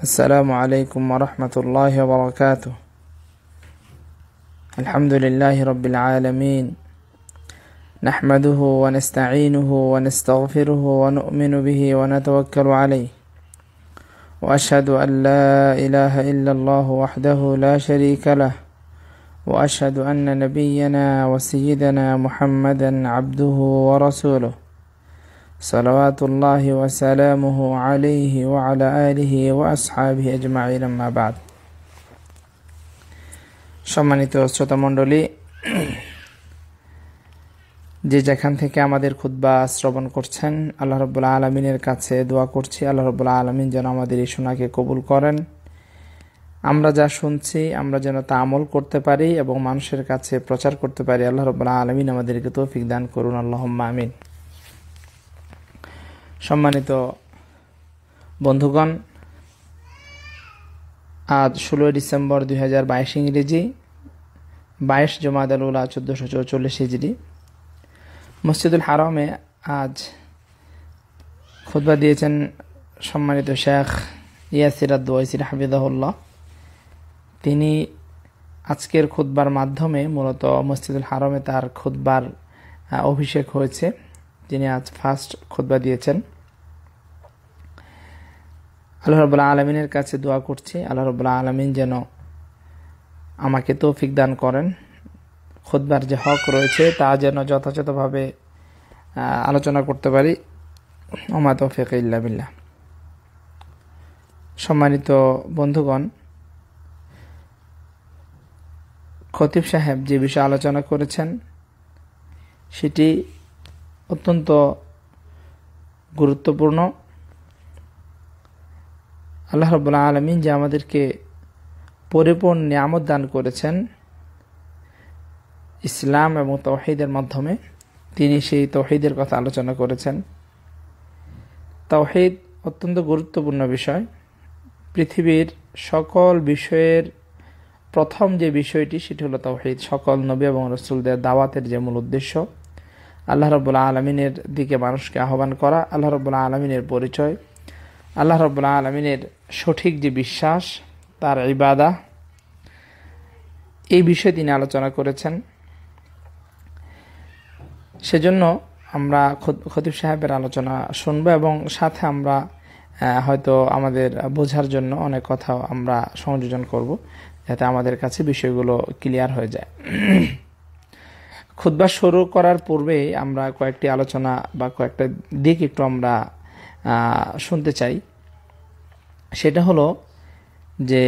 السلام عليكم ورحمة الله وبركاته. الحمد لله رب العالمين. نحمده ونستعينه ونستغفره ونؤمن به ونتوكل عليه. وأشهد أن لا إله إلا الله وحده لا شريك له. وأشهد أن نبينا وسيدنا محمدا عبده ورسوله. صلوات الله وسلامه عليه وعلى آله وأصحابه أجمعين أما بعد সম্মানিত শ্রোতা মণ্ডলী যে যেখান থেকে আমাদের খুদ্া শ্রবণ করছেন আল্লাহ রব্বুল্লা আলমিনের কাছে দোয়া করছি আল্লাহ রব্বুল্লা আলমিন যেন আমাদের এই শোনাকে কবুল করেন আমরা যা শুনছি আমরা যেন তা আমল করতে পারি এবং মানুষের কাছে প্রচার করতে পারি আল্লাহ রব্বুল্লা আলমিন আমাদেরকে তৌফিক দান করুন আল্লাহ আমিন সম্মানিত বন্ধুগণ, আজ ষোলোই ডিসেম্বর দুই হাজার বাইশ ইংরেজি, বাইশ জমাদ উল্লাহ চোদ্দোশো চৌচল্লিশ হিজড়ি মসজিদুল হারমে আজ খুতবা দিয়েছেন সম্মানিত শেখ ইয়াসিরাদ ওয়াইসির হাফিদাহুল্লাহ তিনি আজকের খুতবার মাধ্যমে মূলত মসজিদুল হারমে তার খুতবার অভিষেক হয়েছে। তিনি আজ ফার্স্ট খুতবা দিয়েছেন। আল্লাহ রবুল্লাহ আলমিনের কাছে দোয়া করছি, আল্লাহ রবুল্লাহ আলমিন যেন আমাকে তৌফিক দান করেন। খুদ্বার যে হক রয়েছে তা যেন যথাযথভাবে আলোচনা করতে পারি। ওমা তৌফিক ইল্লা বিল্লাহ। সম্মানিত বন্ধুগণ, খতিব সাহেব যে বিষয়ে আলোচনা করেছেন, সেটি অত্যন্ত গুরুত্বপূর্ণ। আল্লাহ রবুল্লা আলমিন যে আমাদেরকে পরিপূর্ণ নিয়ামত দান করেছেন ইসলাম এবং তৌহিদের মাধ্যমে, তিনি সেই তৌহিদের কথা আলোচনা করেছেন। তৌহিদ অত্যন্ত গুরুত্বপূর্ণ বিষয়। পৃথিবীর সকল বিষয়ের প্রথম যে বিষয়টি, সেটি হলো তৌহিদ। সকল নবী এবং রসুলদের দাওয়াতের যে মূল উদ্দেশ্য আল্লাহ রবুল্লা আলমিনের দিকে মানুষকে আহ্বান করা, আল্লাহ রবুল্লা আলমিনের পরিচয়, আল্লাহ রবুল্লা আলমিনের সঠিক যে বিশ্বাস, তার ইবাদা, এই বিষয়ে তিনি আলোচনা করেছেন। সেজন্য আমরা খতিব সাহেবের আলোচনা শুনব এবং সাথে আমরা হয়তো আমাদের বোঝার জন্য অনেক কথা আমরা সংযোজন করব, যাতে আমাদের কাছে বিষয়গুলো ক্লিয়ার হয়ে যায়। খুদ্া শুরু করার পূর্বে আমরা কয়েকটি আলোচনা বা কয়েকটা দিক একটু আমরা শুনতে চাই। সেটা হলো যে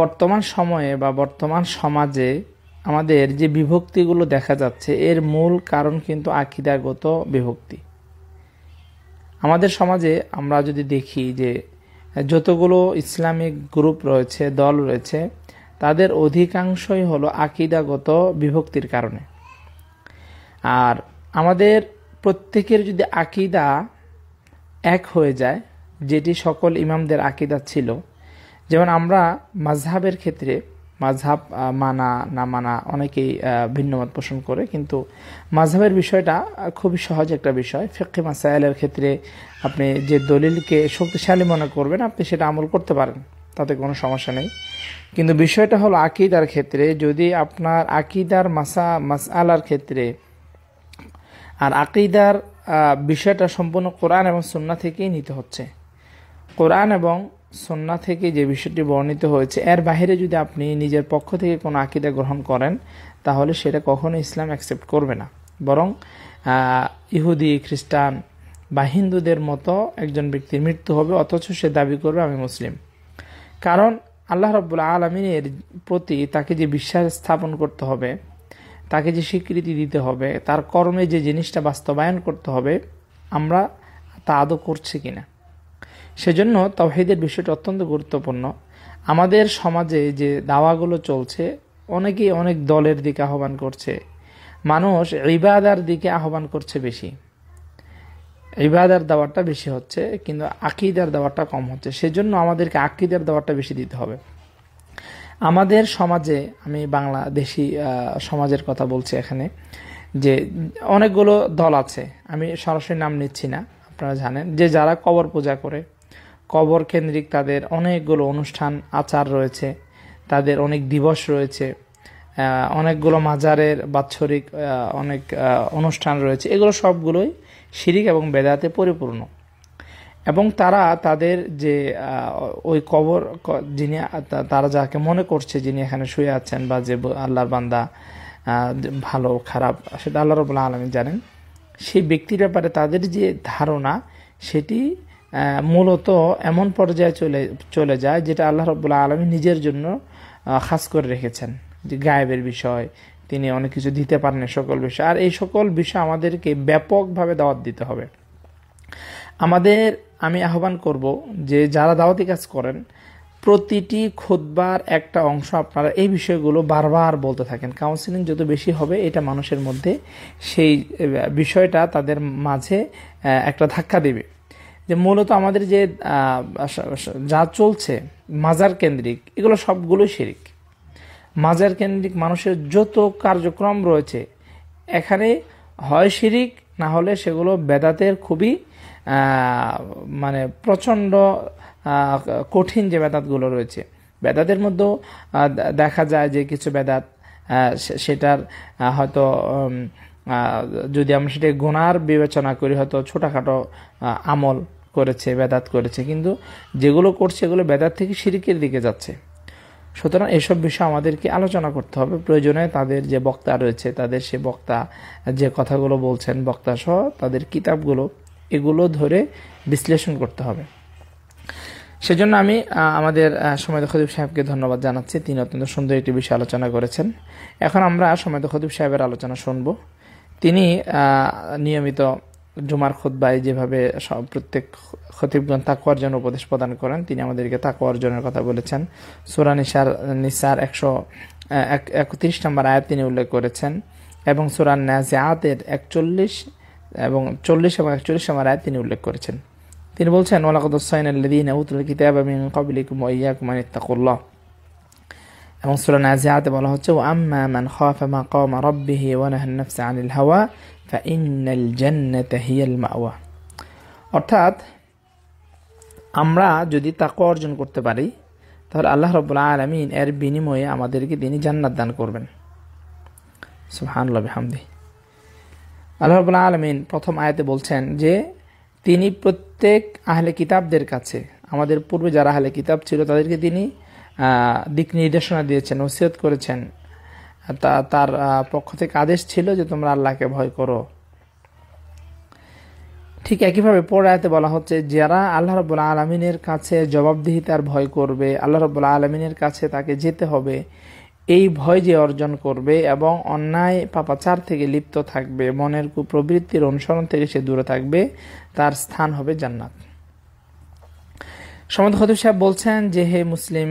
বর্তমান সময়ে বা বর্তমান সমাজে আমাদের যে বিভক্তিগুলো দেখা যাচ্ছে, এর মূল কারণ কিন্তু আকিদাগত বিভক্তি। আমাদের সমাজে আমরা যদি দেখি যে যতগুলো ইসলামিক গ্রুপ রয়েছে, দল রয়েছে তাদের অধিকাংশই হলো আকিদাগত বিভক্তির কারণে। আর আমাদের প্রত্যেকের যদি আকিদা এক হয়ে যায়, যেটি সকল ইমামদের আকিদা ছিল, যেমন আমরা মাঝহাবের ক্ষেত্রে মাঝহাব মানা, না মানা অনেকেই ভিন্নমত পোষণ করে, কিন্তু মাঝহাবের বিষয়টা খুবই সহজ একটা বিষয়। ফেকি মাসাইলের ক্ষেত্রে আপনি যে দলিলকে শক্তিশালী মনে করবেন, আপনি সেটা আমল করতে পারেন। তাতে কোনো সমস্যা নেই। কিন্তু বিষয়টা হলো আকিদার ক্ষেত্রে, যদি আপনার আকিদার মাসা মাসালার ক্ষেত্রে আর আকিদার বিষয়টা সম্পূর্ণ কোরআন এবং সন্না থেকেই নিতে হচ্ছে। কোরআন এবং সন্না থেকে যে বিষয়টি বর্ণিত হয়েছে, এর বাহিরে যদি আপনি নিজের পক্ষ থেকে কোনো আকিদা গ্রহণ করেন, তাহলে সেটা কখনো ইসলাম অ্যাকসেপ্ট করবে না। বরং ইহুদি, খ্রিস্টান বা হিন্দুদের মতো একজন ব্যক্তির মৃত্যু হবে, অথচ সে দাবি করবে, আমি মুসলিম। কারণ আল্লাহ রব্বুল্লা আলমিনের প্রতি তাকে যে বিশ্বাস স্থাপন করতে হবে, তাকে যে স্বীকৃতি দিতে হবে, তার কর্মে যে জিনিসটা বাস্তবায়ন করতে হবে, আমরা তা আদৌ করছি কিনা? সেজন্য তহিদের বিষয়টি অত্যন্ত গুরুত্বপূর্ণ। আমাদের সমাজে যে দাওয়াগুলো চলছে, অনেকেই অনেক দলের দিকে আহ্বান করছে। মানুষ ইবাদার দিকে আহ্বান করছে বেশি। ইবাদার দাওয়াটা বেশি হচ্ছে, কিন্তু আকিদার দাওয়াটা কম হচ্ছে। সেজন্য আমাদেরকে আকিদার দাওয়াটা বেশি দিতে হবে। আমাদের সমাজে, আমি বাংলাদেশি সমাজের কথা বলছি এখানে, যে অনেকগুলো দল আছে, আমি সরাসরি নাম নিচ্ছি না, আপনারা জানেন, যে যারা কবর পূজা করে, কবর কেন্দ্রিক তাদের অনেকগুলো অনুষ্ঠান, আচার রয়েছে, তাদের অনেক দিবস রয়েছে অনেকগুলো মাজারের বাৎসরিক অনেক অনুষ্ঠান রয়েছে, এগুলো সবগুলোই শিরিক এবং বেদাতে পরিপূর্ণ। এবং তারা তাদের যে ওই কবর যিনি তারা যাকে মনে করছে যিনি এখানে শুয়ে আছেন বা যে আল্লাহর বান্দা ভালো, খারাপ, সেটা আল্লাহ রবুল্লা আলমী জানেন, সেই ব্যক্তির ব্যাপারে তাদের যে ধারণা, সেটি মূলত এমন পর্যায়ে চলে চলে যায় যেটা আল্লাহ রবুল্লা আলমী নিজের জন্য খাস করে রেখেছেন। যে গায়েবের বিষয় তিনি অনেক কিছু দিতে পারেন সকল বিষয়। আর এই সকল বিষয় আমাদেরকে ব্যাপকভাবে দাওয়াত দিতে হবে। আমাদের, আমি আহ্বান করব যে যারা দাওয়াতি কাজ করেন, প্রতিটি খোদবার একটা অংশ আপনারা এই বিষয়গুলো বারবার বলতে থাকেন। কাউন্সিলিং যত বেশি হবে, এটা মানুষের মধ্যে সেই বিষয়টা তাদের মাঝে একটা ধাক্কা দেবে। যে মূলত আমাদের যে যা চলছে, মাজার কেন্দ্রিক, এগুলো সবগুলো শিরিক। মাজার কেন্দ্রিক মানুষের যত কার্যক্রম রয়েছে, এখানে হয় শিরিক, না হলে সেগুলো বেদাতের খুবই মানে প্রচণ্ড কঠিন যে বেদাতগুলো রয়েছে। বেদাতের মধ্যেও দেখা যায় যে কিছু বেদাত সেটার হয়তো যদি আমরা সেটা গুনার বিবেচনা করি, হয়তো ছোটোখাটো আমল করেছে, বেদাত করেছে। কিন্তু যেগুলো করছে, এগুলো বেদাত থেকে শিরিকের দিকে যাচ্ছে। সুতরাং এসব বিষয় আমাদেরকে আলোচনা করতে হবে। প্রয়োজনে তাদের যে বক্তা রয়েছে, তাদের সে বক্তা যে কথাগুলো বলছেন, বক্তা সহ তাদের কিতাবগুলো, এগুলো ধরে বিশ্লেষণ করতে হবে। সেজন্য আমি আমাদের সময় খদীব সাহেবকে ধন্যবাদ জানাচ্ছি। তিনি অত্যন্ত সুন্দর একটি বিষয় আলোচনা করেছেন। এখন আমরা সময় খদীব সাহেবের আলোচনা শুনব। তিনি নিয়মিত জুমার খুদ্বায় যেভাবে প্রত্যেক খতিবগণ তাকুয়ার জন্য উপদেশ প্রদান করেন, তিনি আমাদেরকে তাকুয়া অর্জনের কথা বলেছেন। সুরা নিসার নিসার একশো একত্রিশ নম্বর আয়াত তিনি উল্লেখ করেছেন এবং সুরান নাজিয়াতের একচল্লিশ এবং চল্লিশ এবং একচল্লিশ নম্বর আয়াত তিনি উল্লেখ করেছেন। তিনি বলছেন, ওয়ালাকাদ সাইন আল্লাযীনা উতুল কিতাবা মিন ক্বাবলিকুম ওয়া ইয়্যাকুম ইত্তাকুল্লাহ। এবং সূরা নাজিআতে বলা হচ্ছে, ওয়া আম্মা মান খাফা মাকাম রাব্বিহি ওয়া নাহা আন-নাফসা আনিল হাওয়া। মাওয়া অর্থাৎ, আমরা যদি তাকওয়া অর্জন করতে পারি, তাহলে আল্লাহ রাব্বুল আলামিন এর বিনিময়ে আমাদেরকে তিনি জান্নাত দান করবেন। সুবহানাল্লাহ বিহামদি। আল্লাহ রাব্বুল আলমিন প্রথম আয়াতে বলছেন যে, তিনি প্রত্যেক আহলে কিতাবদের কাছে, আমাদের পূর্বে যারা আহলে কিতাব ছিল, তাদেরকে তিনি দিক নির্দেশনা দিয়েছেন ওসিয়ত করেছেন। তার পক্ষ থেকে আদেশ ছিল যে তোমরা আল্লাহকে ভয় করো। ঠিক একইভাবে আয়াতে বলা হচ্ছে, যারা আল্লাহ রব্বুল আলমিনের কাছে জবাবদিহিতার ভয় করবে, আল্লাহ রব্বুল আলমিনের কাছে তাকে যেতে হবে, এই ভয় যে অর্জন করবে এবং অন্যায় পাপাচার থেকে লিপ্ত থাকবে, মনের কুপ্রবৃত্তির অনুসরণ থেকে সে দূরে থাকবে, তার স্থান হবে জান্নাত। সমদ খতিব সাহেব বলছেন যে, হে মুসলিম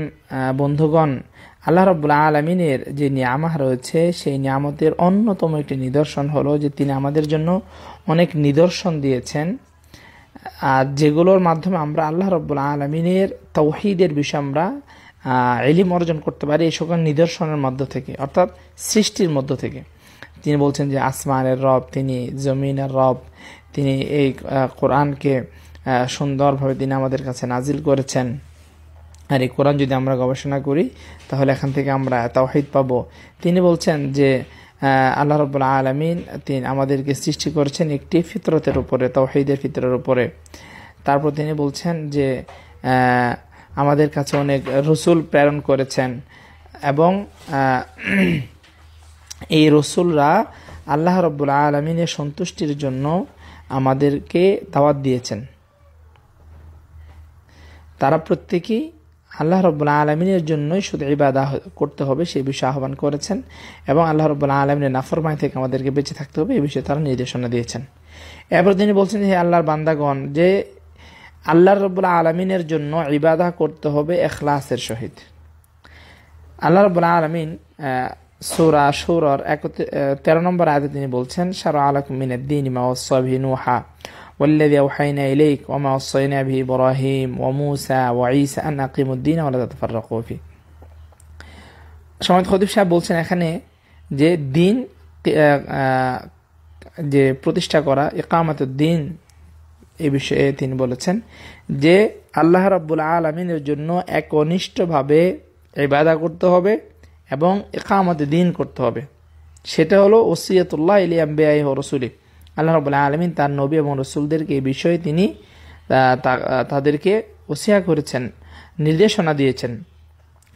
বন্ধুগণ আল্লাহ রব্বুল্লা আলমিনের যে নিয়ামাহ রয়েছে, সেই নিয়ামতের অন্যতম একটি নিদর্শন হলো যে তিনি আমাদের জন্য অনেক নিদর্শন দিয়েছেন। আর যেগুলোর মাধ্যমে আমরা আল্লাহ রব্বুল আলমিনের তৌহিদের বিষয়ে আমরা এলিম অর্জন করতে পারি এই সকল নিদর্শনের মধ্য থেকে, অর্থাৎ সৃষ্টির মধ্য থেকে। তিনি বলছেন যে আসমানের রব, তিনি জমিনের রব, তিনি এই কোরআনকে সুন্দরভাবে তিনি আমাদের কাছে নাজিল করেছেন। আর এই কোরআন যদি আমরা গবেষণা করি, তাহলে এখান থেকে আমরা তাওহিদ পাবো। তিনি বলছেন যে আল্লাহ রব্বুল্লা আলমিন তিনি আমাদেরকে সৃষ্টি করেছেন একটি ফিতরতের উপরে, তাওহিদের ফিতরের উপরে। তারপর তিনি বলছেন যে আমাদের কাছে অনেক রসুল প্রেরণ করেছেন এবং এই রসুলরা আল্লাহ রব্বুল আলমিনের সন্তুষ্টির জন্য আমাদেরকে দাওয়াত দিয়েছেন। তারা প্রত্যেকেই আল্লাহ রব্বুল্লা আলমিনের জন্যই শুধু ইবাদা করতে হবে সেই বিষয়ে আহ্বান করেছেন এবং আল্লাহ রব্বুল্লা আলমিনের নাফরমাই থেকে আমাদেরকে বেঁচে থাকতে হবে এই বিষয়ে তারা নির্দেশনা দিয়েছেন। এরপর তিনি বলছেন হে আল্লাহর বান্দাগণ যে আল্লাহ রব্বুল্লা আলমিনের জন্য ইবাদা করতে হবে এখলাসের সহিত। আল্লাহ রব্বুল্লা আলমিন সুরা সুরর আহ, তেরো নম্বর আয়াতে তিনি বলছেন সারা আলাকুম দিন মা ওয়াসাবিহি নুহা। والذي أوحينا إليك وما وصينا به إبراهيم وموسى وعيسى أن أقيموا الدين ولا تتفرقوا فيه সমাজ খতিব সাহেব বলছেন এখানে যে দিন আহ, আহ, যে প্রতিষ্ঠা করা একামাত দিন এই বিষয়ে তিনি বলেছেন যে আল্লাহ রাব্বুল আলমিনের জন্য একনিষ্ঠভাবে ইবাদা করতে হবে এবং একামতে দিন করতে হবে সেটা হলো ওসিয়তুল্লাহ ইলি আম্বিয়াই রসুলি আল্লাহ রবুল্লাহ আলমিন তার নবী এবং রসুলদেরকে এই বিষয়ে তিনি তাদেরকে ওসিয়া করেছেন, নির্দেশনা দিয়েছেন।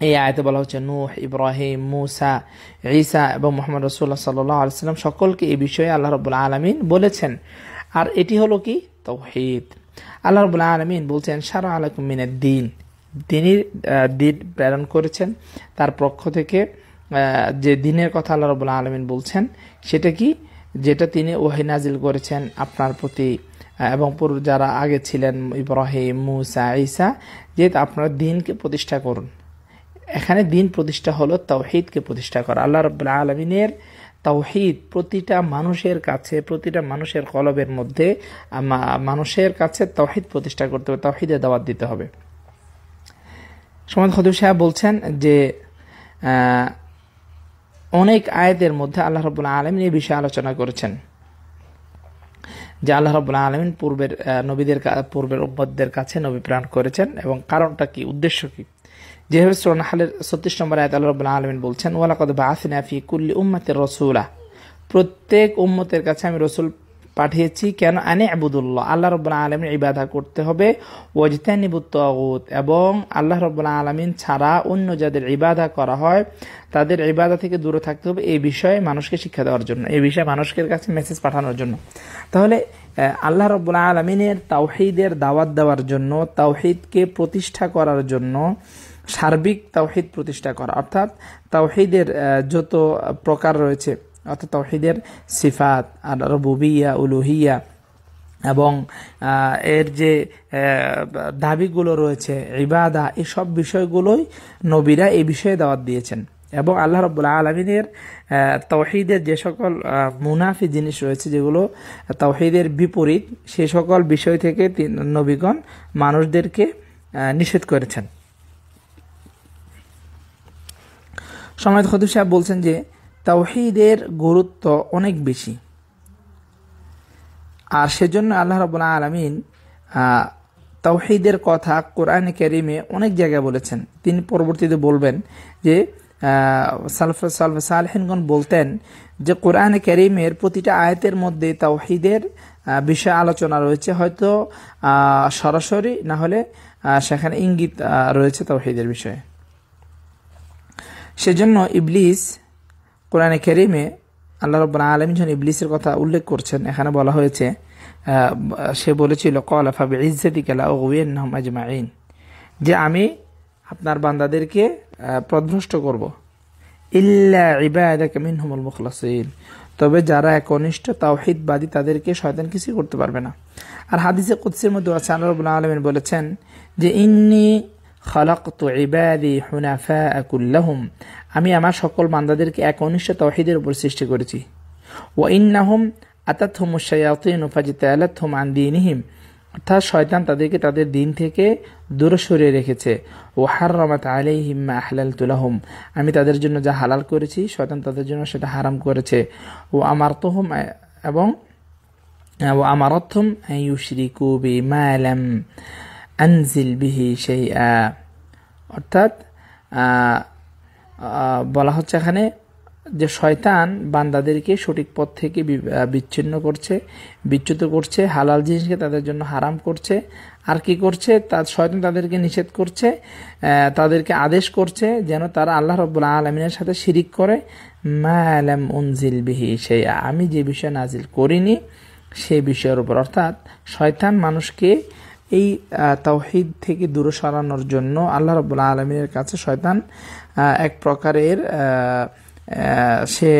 এই আয়তে বলা হচ্ছে, নূহ, ইব্রাহিম, মুসা, ঈসা এবং মোহাম্মদ রসুল্লাহ সাল্লাহ আলসালাম সকলকে এই বিষয়ে আল্লাহ রবুল্লাহ আলমিন বলেছেন। আর এটি হলো কি? তৌহিদ আল্লাহ রবুল্লাহ আলমিন বলছেন, সারা আলাকুম মিনের দিন। তিনি দিন প্রেরণ করেছেন। তার পক্ষ থেকে যে দিনের কথা আল্লাহ রবুল্লাহ আলমিন বলছেন, সেটা কি? যেটা তিনি ওহে নাজিল করেছেন আপনার প্রতি এবং যারা আগে ছিলেন ইব্রাহিম, মুসা, ঈসা, যে আপনারা দিনকে প্রতিষ্ঠা করুন। এখানে দিন প্রতিষ্ঠা হলো তাওহিদকে প্রতিষ্ঠা করা। আল্লাহ রবুল্লাহ আলমিনের তাওহিদ প্রতিটা মানুষের কাছে, প্রতিটা মানুষের কলবের মধ্যে মানুষের কাছে তাওহিদ প্রতিষ্ঠা করতে হবে, তাওহিদের দাওয়াত দিতে হবে। সমাজ খদুর সাহেব বলছেন যে অনেক আয়াতের মধ্যে আল্লাহ রবুল্লাহ আলমিন এই বিষয়ে আলোচনা করেছেন। যে আল্লাহ রবুল্লাহ আলমিন পূর্বের নবীদের পূর্বের উম্মদদের কাছে নবী প্রাণ করেছেন এবং কারণটা কি, উদ্দেশ্য কি? যেভাবে সোনাহালের ছত্রিশ নম্বর আয়াত আল্লাহ রবুল্লাহ আলমিন বলছেন, ওয়ালাকদ বা আসিনাফি কুল্লি উম্মাতের রসুলা। প্রত্যেক উম্মতের কাছে আমি রসুল পাঠিয়েছি, কেন? আনে আবুদুল্লাহ। আল্লাহ রব্লা আলমিন ইবাদা করতে হবে। ওয়াজতানিবুত্তাগুত এবং আল্লাহ রব্লা আলমিন ছাড়া অন্য যাদের ইবাদা করা হয়, তাদের ইবাদা থেকে দূরে থাকতে হবে এই বিষয়ে মানুষকে শিক্ষা দেওয়ার জন্য, এই বিষয়ে মানুষের কাছে মেসেজ পাঠানোর জন্য। তাহলে আল্লাহ রব্লা আলমিনের তাওহিদের দাওয়াত দেওয়ার জন্য, তাওহিদকে প্রতিষ্ঠা করার জন্য সার্বিক তাওহিদ প্রতিষ্ঠা করা, অর্থাৎ তাওহিদের যত প্রকার রয়েছে অর্থাৎ তহিদের সিফাত আর রবুবিয়া, উলুহিয়া এবং এর যে দাবিগুলো রয়েছে, ইবাদা, এসব বিষয়গুলোই নবীরা এই বিষয়ে দাওয়াত দিয়েছেন। এবং আল্লাহ রব্বুল্লাহ আলমিনের তৌহিদের যে সকল মুনাফি জিনিস রয়েছে, যেগুলো তৌহিদের বিপরীত, সে সকল বিষয় থেকে নবীগণ মানুষদেরকে নিষেধ করেছেন। সময় খদু সাহেব বলছেন যে তাওহিদের গুরুত্ব অনেক বেশি। আর সেজন্য আল্লাহ রবুল্লা আলমিন তাওহিদের কথা কোরআন কেরিমে অনেক জায়গায় বলেছেন। তিনি পরবর্তীতে বলবেন যে সালফ সালফ সালহিনগণ বলতেন যে, কোরআন করিমের প্রতিটা আয়তের মধ্যে তাওহিদের বিষয় আলোচনা রয়েছে। হয়তো সরাসরি, না হলে সেখানে ইঙ্গিত রয়েছে তাওহিদের বিষয়ে। সেজন্য ইবলিস কোরআনে কেরিমে আল্লাহ রব্বান আলম যখন ইবলিসের কথা উল্লেখ করছেন, এখানে বলা হয়েছে সে বলেছিল কলাফাবি ইজ্জতি কেলা ওয়েন আজমাইন যে আমি আপনার বান্দাদেরকে প্রধ্বষ্ট করব। ইল্লা ইবাদাকে মিনহুমুল মুখলাসিন তবে যারা একনিষ্ঠ, তাওহিদবাদী, তাদেরকে শয়তান কিছুই করতে পারবে না। আর হাদিসে কুৎসির মধ্যে আছে, আল্লাহ রবুল্লাহ আলমিন বলেছেন যে, ইন্নি খালাকতু ইবাদি হুনাফা কুল্লাহুম আমি আমার সকল বান্দাদেরকে এক অনিষ্ট তহিদের উপর সৃষ্টি করেছি। ও ইন্নাহুম আতাতহুম শায়াতিন ফাজিতালাতহুম আন দীনিহিম। অর্থাৎ শয়তান তাদেরকে তাদের দিন থেকে দূরে সরিয়ে রেখেছে। ও হারামাত আলাইহিম আহলাল তুলাহুম আমি তাদের জন্য যা হালাল করেছি, শয়তান তাদের জন্য সেটা হারাম করেছে। ও আমার তোহম এবং ও আমার অর্থম ইউশরিকু বি মালাম আনজিল বিহি সেই অর্থাৎ বলা হচ্ছে এখানে যে শয়তান বান্দাদেরকে সঠিক পথ থেকে বিচ্ছিন্ন করছে, বিচ্যুত করছে, হালাল জিনিসকে তাদের জন্য হারাম করছে। আর কি করছে? তার শয়তান তাদেরকে নিষেধ করছে তাদেরকে আদেশ করছে যেন তারা আল্লাহ রব্বুল আলমিনের সাথে শিরিক করে। মা উনজিল বিহি সেই আমি যে বিষয় নাজিল করিনি সেই বিষয়ের উপর। অর্থাৎ শয়তান মানুষকে এই তাওহিদ থেকে দূরে সরানোর জন্য আল্লাহ রবুল্লা আলমিনের কাছে শয়তান এক প্রকারের সে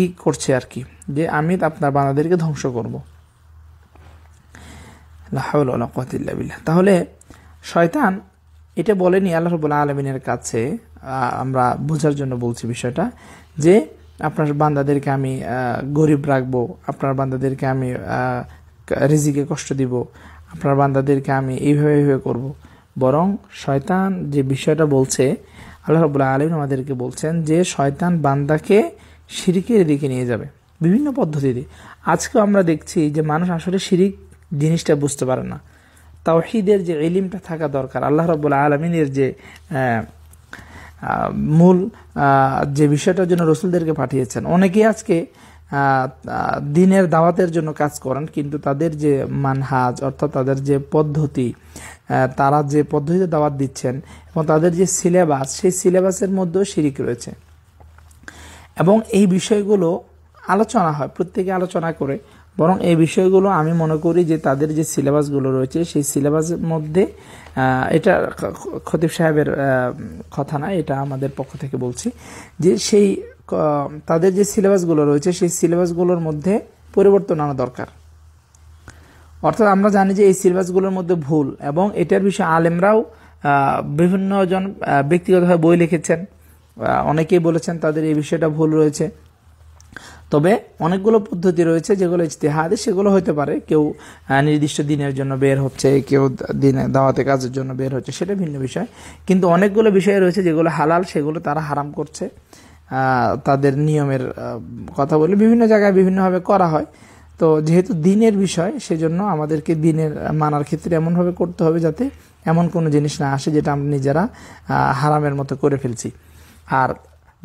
ই করছে আর কি যে আমি আপনার বানাদেরকে ধ্বংস করব। তাহলে শয়তান এটা বলেনি আল্লাহ রবুল্লা আলমিনের কাছে আমরা বোঝার জন্য বলছি বিষয়টা, যে আপনার বান্দাদেরকে আমি গরিব রাখব, আপনার বান্দাদেরকে আমি রিজিকে কষ্ট দিব আপনার বান্দাদেরকে আমি এইভাবে এইভাবে করব। বরং শয়তান যে বিষয়টা বলছে, আল্লাহ রবুল্লাহ আলম আমাদেরকে বলছেন যে শয়তান বান্দাকে শিরিকের দিকে নিয়ে যাবে। বিভিন্ন পদ্ধতিতে। আজকেও আমরা দেখছি যে মানুষ আসলে শিরিক জিনিসটা বুঝতে পারে না। তাওহিদের যে এলিমটা থাকা দরকার, আল্লাহ রব্বুল আলমিনের যে মূল যে বিষয়টার জন্য রসুলদেরকে পাঠিয়েছেন। অনেকেই আজকে দিনের দাওয়াতের জন্য কাজ করেন, কিন্তু তাদের যে মানহাজ, অর্থাৎ তাদের যে পদ্ধতি তারা যে পদ্ধতিতে দাওয়াত দিচ্ছেন এবং তাদের যে সিলেবাস, সেই সিলেবাসের মধ্যেও শিরিক রয়েছে। এবং এই বিষয়গুলো আলোচনা হয়, প্রত্যেকে আলোচনা করে। বরং এই বিষয়গুলো আমি মনে করি যে তাদের যে সিলেবাসগুলো রয়েছে, সেই সিলেবাসের মধ্যে এটা খতিব সাহেবের কথা না, এটা আমাদের পক্ষ থেকে বলছি যে সেই তাদের যে সিলেবাসগুলো রয়েছে সেই সিলেবাসগুলোর মধ্যে পরিবর্তন আনা দরকার। অর্থাৎ আমরা জানি যে এই সিলেবাসগুলোর মধ্যে ভুল এবং এটার বিষয়ে আলেমরাও আহ, বিভিন্ন জন ব্যক্তিগতভাবে বই লিখেছেন। অনেকেই বলেছেন তাদের এই বিষয়টা ভুল রয়েছে। তবে অনেকগুলো পদ্ধতি রয়েছে যেগুলো ইজতেহাদে সেগুলো হতে পারে। কেউ নির্দিষ্ট দিনের জন্য বের হচ্ছে কেউ দিনে দাওয়াতে কাজের জন্য বের হচ্ছে সেটা ভিন্ন বিষয়। কিন্তু অনেকগুলো বিষয় রয়েছে যেগুলো হালাল সেগুলো তারা হারাম করছে। তাদের নিয়মের কথা বলে বিভিন্ন জায়গায় বিভিন্নভাবে করা হয়। তো যেহেতু দিনের বিষয়, সেজন্য আমাদেরকে দিনের মানার ক্ষেত্রে এমনভাবে করতে হবে যাতে এমন কোনো জিনিস না আসে যেটা আমরা নিজেরা হারামের মতো করে ফেলছি। আর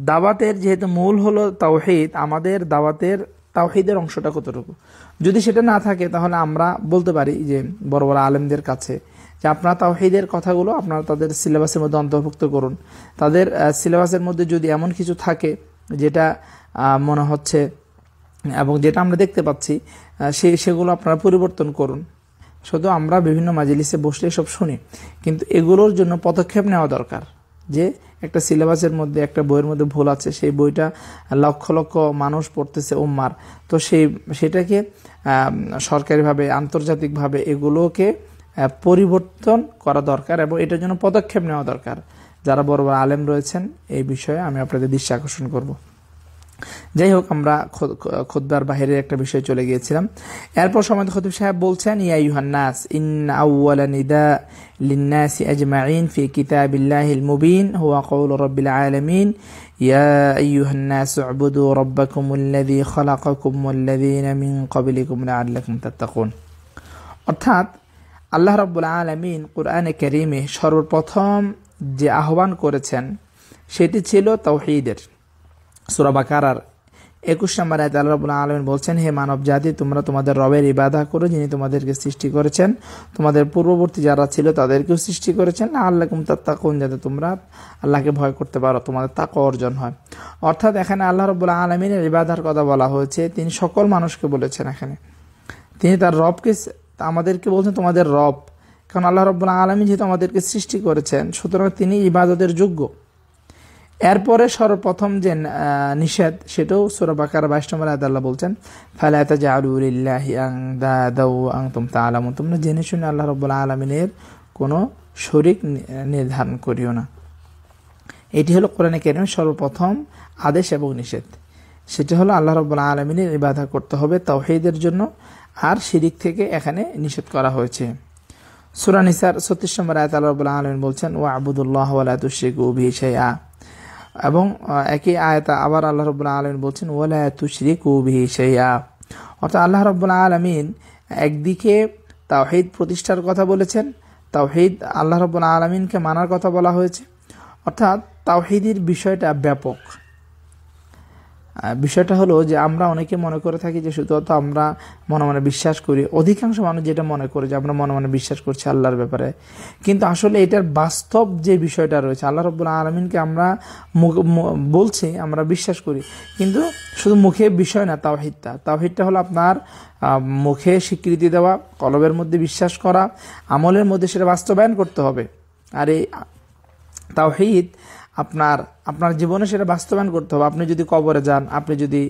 দাওয়াতের যেহেতু মূল হলো তাওহিদ, আমাদের দাওয়াতের, তাওহিদের অংশটা কতটুকু? যদি সেটা না থাকে, তাহলে আমরা বলতে পারি যে বড় বড় আলেমদের কাছে যে আপনারা তাওহিদের কথাগুলো আপনারা তাদের সিলেবাসের মধ্যে অন্তর্ভুক্ত করুন। তাদের সিলেবাসের মধ্যে যদি এমন কিছু থাকে যেটা মনে হচ্ছে, এবং যেটা আমরা দেখতে পাচ্ছি সে, সেগুলো আপনারা পরিবর্তন করুন। শুধু আমরা বিভিন্ন মাজলিসে বসলে সব শুনি, কিন্তু এগুলোর জন্য পদক্ষেপ নেওয়া দরকার যে একটা সিলেবাসের মধ্যে, একটা বইয়ের মধ্যে ভুল আছে, সেই বইটা লক্ষ লক্ষ মানুষ পড়তেছে উম্মার। তো সেই, সেটাকে সরকারিভাবে, আন্তর্জাতিকভাবে এগুলোকে পরিবর্তন করা দরকার এবং এটার জন্য পদক্ষেপ নেওয়া দরকার। যারা বড় বড় আলেম রয়েছেন, এই বিষয়ে আমি আপনাদের দৃষ্টি আকর্ষণ করব। যাই হোক, আমরা খুদ্বার বাহিরের একটা বিষয় চলে গিয়েছিলাম। এরপর সময় খতিব সাহেব বলছেন, ইয়া ইউহান্নাস ইন আউওয়ালা নিদা লিন্নাসি আজমাইন ফি কিতাবিল্লাহিল মুবিন হুয়া কওল রাব্বিল আলামিন, ইয়া আইয়ুহান্নাস উবুদু রাব্বাকুমুল্লাযী খালাকাকুম ওয়াল্লাযীনা মিন ক্বাবলিকুম লাআল্লাকুম তাত্তাকুন। অর্থাৎ আল্লাহ রাব্বুল আলামিন কোরআনে কারীমে সর্বপ্রথম যে আহ্বান করেছেন, সেটি ছিল তাওহীদের। সুরা বাকারার একুশ নম্বর আয়াত আল্লাহ রাব্বুল আলমিন বলছেন, হে মানব জাতি তোমরা তোমাদের রবের ইবাদা করো যিনি তোমাদেরকে সৃষ্টি করেছেন। তোমাদের পূর্ববর্তী যারা ছিল তাদেরকেও সৃষ্টি করেছেন। আল্লাহ কুম তাত্তাকুন যাতে তোমরা আল্লাহকে ভয় করতে পারো, তোমাদের তাকওয়া অর্জন হয়। অর্থাৎ এখানে আল্লাহ রাব্বুল আলমিনের ইবাদার কথা বলা হয়েছে। তিনি সকল মানুষকে বলেছেন এখানে। তিনি তার রবকে আমাদেরকে বলছেন তোমাদের রব। কারণ আল্লাহ রব্বুল আলমী যেহেতু আমাদেরকে সৃষ্টি করেছেন, সুতরাং তিনি ইবাদতের যোগ্য। এরপরে সর্বপ্রথম যে নিষেধ, সেটাও সুরা বাকার বাইশ নম্বর আয়াত আল্লাহ বলছেন ফালাতা জাউলিল্লাহি আং তুম তা আলামু তোমরা জেনে শুনে আল্লাহ রব্বুল আলমিনের কোনো শরিক নির্ধারণ করিও না। এটি হলো কোরআনে কেরিমের সর্বপ্রথম আদেশ এবং নিষেধ। সেটি হলো আল্লাহ রব্বুল আলমিনের ইবাদা করতে হবে তাওহীদের জন্য আর শিরিক থেকে এখানে নিষেধ করা হয়েছে। সুরা নিসার ছত্রিশ নম্বর আয়াত আল্লাহ আলমিন বলছেন ও আবুদুল্লাহ তুশরিকু বিহি শাইআ। এবং একই আয়াত আবার আল্লাহ রব্বুল আলমিন বলছেন ওয়ালা তুশরিকু বিহি শাইআ। অর্থাৎ আল্লাহ রব্বুল আলমিন একদিকে তাওহিদ প্রতিষ্ঠার কথা বলেছেন, তাওহীদ আল্লাহ রব্বুল আলমিনকে মানার কথা বলা হয়েছে। অর্থাৎ তাওহিদির বিষয়টা ব্যাপক। বিষয়টা হলো যে আমরা অনেকে মনে করে থাকি যে শুধুমাত্র আমরা মনে মনে বিশ্বাস করি। অধিকাংশ মানুষ যেটা মনে করে যে আমরা মনে মনে বিশ্বাস করছি আল্লাহর ব্যাপারে। কিন্তু আসলে এটার বাস্তব যে বিষয়টা রয়েছে, আল্লাহ রব্বুল আলমিনকে আমরা বলছি, আমরা বিশ্বাস করি। কিন্তু শুধু মুখে বিষয় না, তাওহিদটা। তাওহিদটা হলো আপনার মুখে স্বীকৃতি দেওয়া, কলবের মধ্যে বিশ্বাস করা, আমলের মধ্যে সেটা বাস্তবায়ন করতে হবে। আর এই তাওহিদ আপনার আপনার জীবনে সেটা বাস্তবায়ন করতে হবে। আপনি যদি কবরে যান, আপনি যদি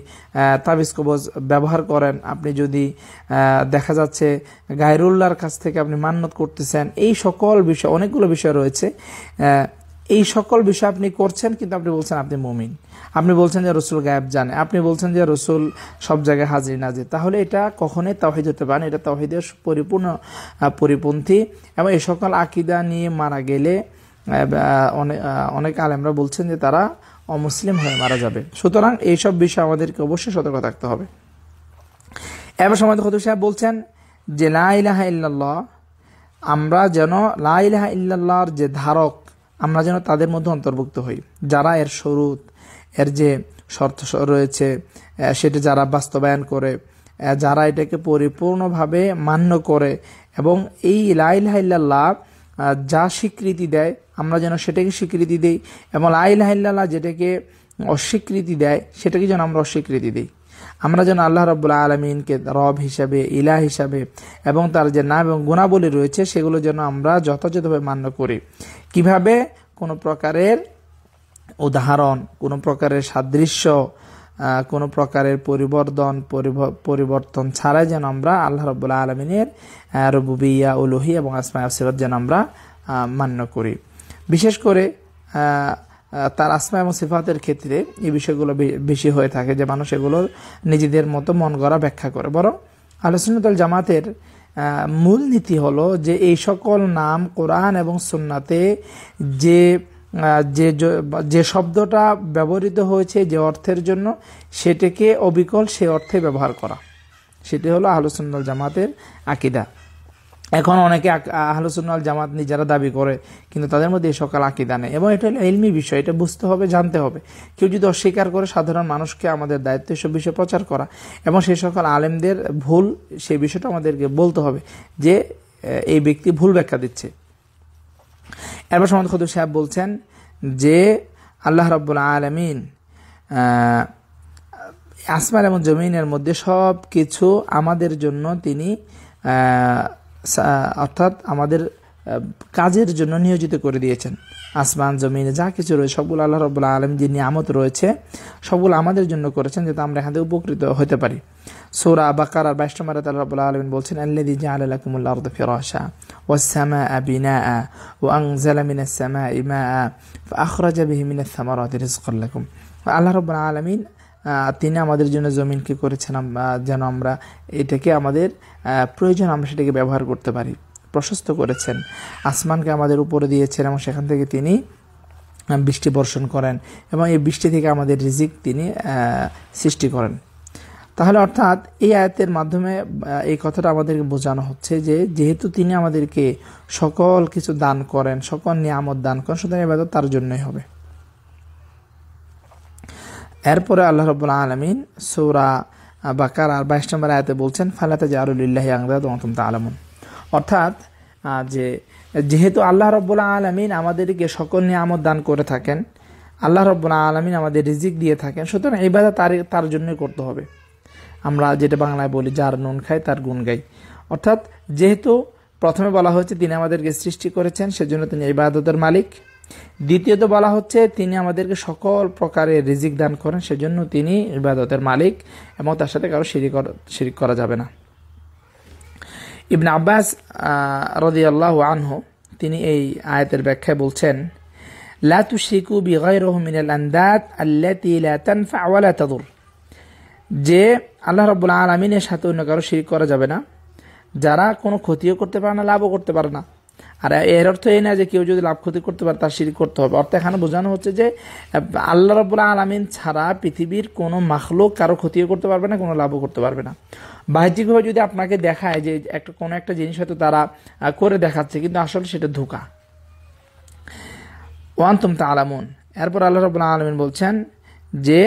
তাবিজ কবজ ব্যবহার করেন, আপনি যদি দেখা যাচ্ছে গায়রুল্লাহর কাছ থেকে আপনি মান্নত করতেছেন, এই সকল বিষয়, অনেকগুলো বিষয় রয়েছে। এই সকল বিষয় আপনি করছেন কিন্তু আপনি বলছেন আপনি মুমিন। আপনি বলছেন যে রসুল গায়েব জানে। আপনি বলছেন যে রসুল সব জায়গায় হাজির নাজির তাহলে এটা কখনোই তাওহিদ হতে পারে না। এটা তাওহিদের পরিপূর্ণ পরিপন্থী এবং এই সকল আকিদা নিয়ে মারা গেলে অনেক আলেমরা বলছেন যে তারা অমুসলিম হয়ে মারা যাবে। সুতরাং এইসব বিষয়ে আমাদেরকে অবশ্যই সতর্ক থাকতে হবে। এবার সময় খতুব সাহেব বলছেন যে লা ইল্লাল্লাহ আমরা যেন লাইলাহা ইল্লাল্লাহর যে ধারক আমরা যেন তাদের মধ্যে অন্তর্ভুক্ত হই। যারা এর শুরুত এর যে শর্ত রয়েছে সেটা যারা বাস্তবায়ন করে যারা এটাকে পরিপূর্ণভাবে মান্য করে এবং এই লাইলাহা ইল্লাল্লাহ আহ, যা স্বীকৃতি দেয়, আমরা যেন সেটাকে স্বীকৃতি দিই এবং লাইলাহা ইল্লাল্লাহ যেটাকে অস্বীকৃতি দেয়, সেটাকে যেন আমরা অস্বীকৃতি দিই। আমরা যেন আল্লাহ রব্বুল্লাহ আলমিনকে রব হিসাবে ইলা হিসাবে এবং তার যে নাম এবং গুণাবলী রয়েছে, সেগুলো যেন আমরা যথাযথভাবে মান্য করি। কীভাবে? কোনো প্রকারের উদাহরণ, কোনো প্রকারের সাদৃশ্য কোনো প্রকারের পরিবর্তন পরিবর্তন ছাড়াই যেন আমরা আল্লাহ রব্বুল্লাহ আলমিনের রবুবিয়া, উলুহি এবং আসমা সিরত যেন আমরা মান্য করি। বিশেষ করে তার আসমা এবং সিফাতের ক্ষেত্রে এই বিষয়গুলো বেশি হয়ে থাকে যে মানুষ এগুলো নিজেদের মতো মন গড়া ব্যাখ্যা করে। বরং আলোচনাতল জামাতের মূল নীতি হলো যে এই সকল নাম কোরআন এবং সুন্নাতে যে যে যে শব্দটা ব্যবহৃত হয়েছে যে অর্থের জন্য, সেটাকে অবিকল সে অর্থে ব্যবহার করা। সেটি হলো আহলুসুন্নাল জামাতের আকিদা। এখন অনেকে আহলুসুন্নাল জামাত নিজেরা দাবি করে, কিন্তু তাদের মধ্যে এই সকল আকিদা নেই। এবং এটা হলো এলমি বিষয়, এটা বুঝতে হবে, জানতে হবে। কেউ যদি অস্বীকার করে সাধারণ মানুষকে আমাদের দায়িত্ব এসব বিষয় প্রচার করা, এবং সেই সকল আলেমদের ভুল সেই বিষয়টা আমাদেরকে বলতে হবে যে এই ব্যক্তি ভুল ব্যাখ্যা দিচ্ছে। এরপর সমাদ খদুর সাহেব বলছেন যে আল্লাহ রব্বুল আলমিন আসমান এবং জমিনের মধ্যে সব কিছু আমাদের জন্য তিনি অর্থাৎ আমাদের কাজের জন্য নিয়োজিত করে দিয়েছেন। আসমান, জমিনে, যা কিছু রয়েছে, সবগুলো আল্লাহ রব্বুল্লাহ আলম যে নিয়ামত রয়েছে, সবগুলো আমাদের জন্য করেছেন যাতে আমরা এখান থেকে উপকৃত হতে পারি। সূরা বাকারার বাইশ নম্বর রাব্বুল আলামিন বলছেন, আল্লাযী জাআলা লাকুমুল আরদা ফিরাশা ওয়াস সামাআ বিনাআ ওয়া আনজালা মিনাস সামাই মাআ ফাআখরাজা বিহি মিনাস সামারাতি রিজকান লাকুম। আল্লাহ রাব্বুল আলামিন তিনি আমাদের জন্য জমিনকে করেছেন যেন আমরা এটাকে আমাদের প্রয়োজন আমরা সেটাকে ব্যবহার করতে পারি, প্রশস্ত করেছেন। আসমানকে আমাদের উপরে দিয়েছেন এবং সেখান থেকে তিনি বৃষ্টি বর্ষণ করেন এবং এই বৃষ্টি থেকে আমাদের রিজিক তিনি সৃষ্টি করেন। তাহলে অর্থাৎ এই আয়াতের মাধ্যমে এই কথাটা আমাদেরকে বোঝানো হচ্ছে যে যেহেতু তিনি আমাদেরকে সকল কিছু দান করেন, সকল নিয়ামত দান করেন, সুতরাং এবার তার জন্যই হবে। এরপরে আল্লাহ রব্বুল আলমিন সৌরা বাকার আর বাইশ নম্বর আয়াতে বলছেন ফালাতে জারুলিল্লাহি আংদাদ অন্তম আলমন অর্থাৎ যে যেহেতু আল্লাহ রব্বুল্লাহ আলমিন আমাদেরকে সকল নিয়ামত দান করে থাকেন, আল্লাহ রব্বুল্লাহ আলমিন আমাদের রিজিক দিয়ে থাকেন, সুতরাং এই বাধা তার তার জন্যই করতে হবে। আমরা যেটা বাংলায় বলি, যার নুন খাই তার গুণ গাই। অর্থাৎ যেহেতু প্রথমে বলা হয়েছে তিনি আমাদেরকে সৃষ্টি করেছেন, সেজন্য তিনি ইবাদতের মালিক। দ্বিতীয়ত বলা হচ্ছে তিনি আমাদেরকে সকল প্রকারের রিজিক দান করেন, সেজন্য তিনি ইবাদতের মালিক এবং তার সাথে কারও করা- শিরিক করা যাবে না। ইবনে আব্বাস রদি আল্লাহ আনহু, তিনি এই আয়াতের ব্যাখ্যায় বলছেন, লা তুশরিকু বিগাইরিহি মিনাল আন্দাদ আল্লাতী যে আল্লাহ রাব্বুল আলামিনের সাথে অন্য কারও শিরিক করা যাবে না। যারা কোনো ক্ষতিও করতে পারে না, লাভও করতে পারে না। আর এর অর্থ এই না যে কেউ যদি লাভ ক্ষতি করতে পারে, তার শিরিক করতে হবে। অর্থ এখানে বোঝানো হচ্ছে যে, আল্লাহ রাব্বুল আলামিন ছাড়া পৃথিবীর কোনো মাখলোক কারও ক্ষতিও করতে পারবে না, কোনো লাভও করতে পারবে না। বাহ্যিকভাবে যদি আপনাকে দেখায় যে একটা কোনো একটা জিনিস হয়তো তারা করে দেখাচ্ছে, কিন্তু আসলে সেটা ধোকা। ওয়ান্তুম তা আলামুন এরপর আল্লাহ রবুল্লা আলমিন বলছেন যে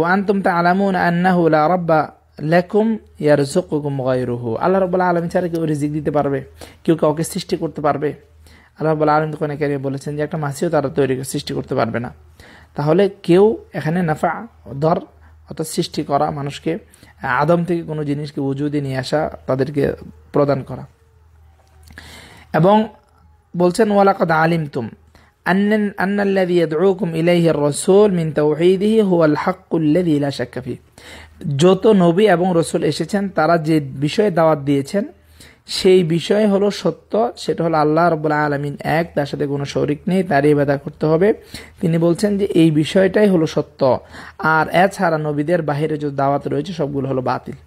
ওয়ান্তুম তা আলামুন আন্নাহু লা রাব্বা লাকুম ইয়ারযুকুকুম গায়রুহু। আল্লাহ রাব্বুল আলামিন ছাড়া কেউ রিজিক দিতে পারবে, কেউ কাউকে সৃষ্টি করতে পারবে। আল্লাহ রাব্বুল আলামিন কোরআনে কারিমে বলেছেন যে, একটা মাছিও তারা তৈরি সৃষ্টি করতে পারবে না। তাহলে কেউ এখানে নাফা দর অর্থাৎ সৃষ্টি করা মানুষকে, আদম থেকে কোনো জিনিসকে উজুদে নিয়ে আসা, তাদেরকে প্রদান করা। এবং বলছেন ওয়ালাকাদ আলিমতুম أن أن الذي يدعوكم إليه الرسول من توحيده هو الحق الذي لا شك فيه যত নবী এবং রসুল এসেছেন তারা যে বিষয়ে দাওয়াত দিয়েছেন সেই বিষয় হলো সত্য সেটা হলো আল্লাহ রবুল্লা আলমিন এক তার সাথে কোনো শরিক নেই তারই বাধা করতে হবে তিনি বলছেন যে এই বিষয়টাই হলো সত্য আর এছাড়া নবীদের বাহিরে যে দাওয়াত রয়েছে সবগুলো হলো বাতিল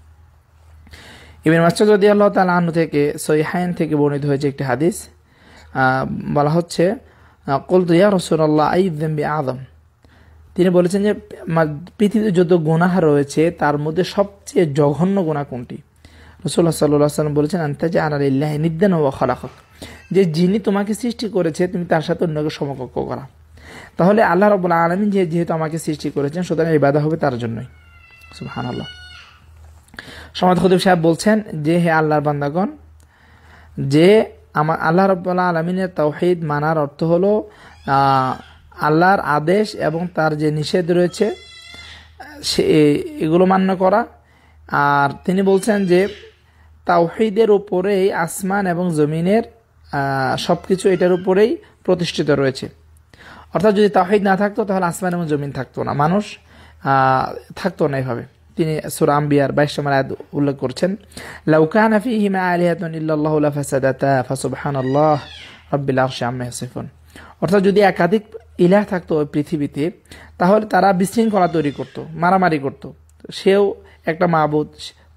ইবিন মাসুদ রদি আল্লাহ তালা আনু থেকে সৈহাইন থেকে বর্ণিত হয়েছে একটি হাদিস আহ, বলা হচ্ছে কলতু ইয়া রসুল্লাহ আইদ্দি আদম তিনি বলেছেন যে পৃথিবীতে যত গুনাহ রয়েছে, তার মধ্যে সবচেয়ে জঘন্য গুণা কোনটি? রসুল্লাহ সাল্লাহ সাল্লাম বলেছেন আন্তাজা আনালিল্লাহ নিদ্দান ও খলাকক। যে যিনি তোমাকে সৃষ্টি করেছে, তুমি তার সাথে অন্যকে সমকক্ষ করা। তাহলে আল্লাহ রবুল্লা আলমিন যে যেহেতু আমাকে সৃষ্টি করেছেন, সুতরাং ইবাদা হবে তার জন্যই। সুহান আল্লাহ সমাদ খদিব সাহেব বলছেন যে, হে আল্লাহর বান্দাগণ, যে আমার আল্লাহ রব্লা আলমিনের তৌহিদ মানার অর্থ হলো আল্লাহর আদেশ এবং তার যে নিষেধ রয়েছে, সে, এগুলো মান্য করা। আর তিনি বলছেন যে, তাওহিদের উপরেই আসমান এবং জমিনের সব কিছু এটার উপরেই প্রতিষ্ঠিত রয়েছে। অর্থাৎ যদি তাওহিদ না থাকতো, তাহলে আসমান এবং জমিন থাকতো না। মানুষ থাকতো না এভাবে। তিনি সুরা আম্বিয়ার বাইশ নম্বর আয়াত উল্লেখ করছেন লাউকান আফি হিমা আলিহাতুন ইল্লাল্লাহু লাফাসাদাতা, ফাসুবহানাল্লাহ রাব্বিল আরশি আম্মা ইয়াসিফুন। অর্থাৎ যদি একাধিক ইলাহ থাকতো ওই পৃথিবীতে, তাহলে তারা বিশৃঙ্খলা তৈরি করত, মারামারি করত। সেও একটা মাহবুদ